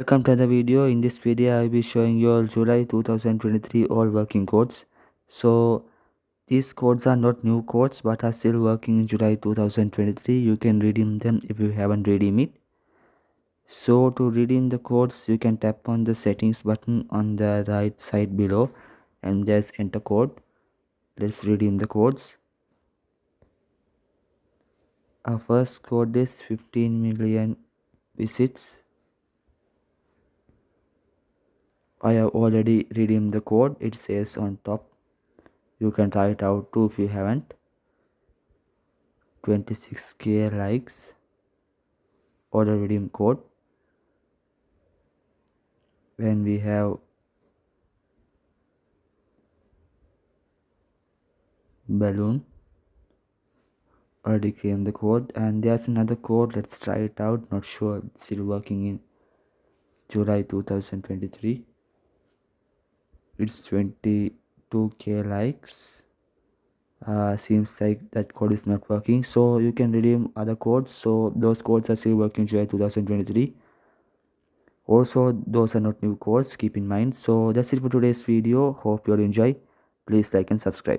Welcome to the video. In this video, I will be showing you all July 2023 all working codes. So these codes are not new codes but are still working in July 2023. You can redeem them if you haven't redeemed it. So to redeem the codes, you can tap on the settings button on the right side below and there's enter code. Let's redeem the codes. Our first code is 15 million visits I have already redeemed the code. It says on top. You can try it out too if you haven't. 26k likes. Order redeem code. When we have balloon. Already claimed the code. And there's another code. Let's try it out. Not sure. It's still working in july 2023 it's 22k likes. Uh, seems like that code is not working. So you can redeem other codes. So those codes are still working July 2023 also those are not new codes. Keep in mind. So that's it for today's video. Hope you all enjoy. Please like and subscribe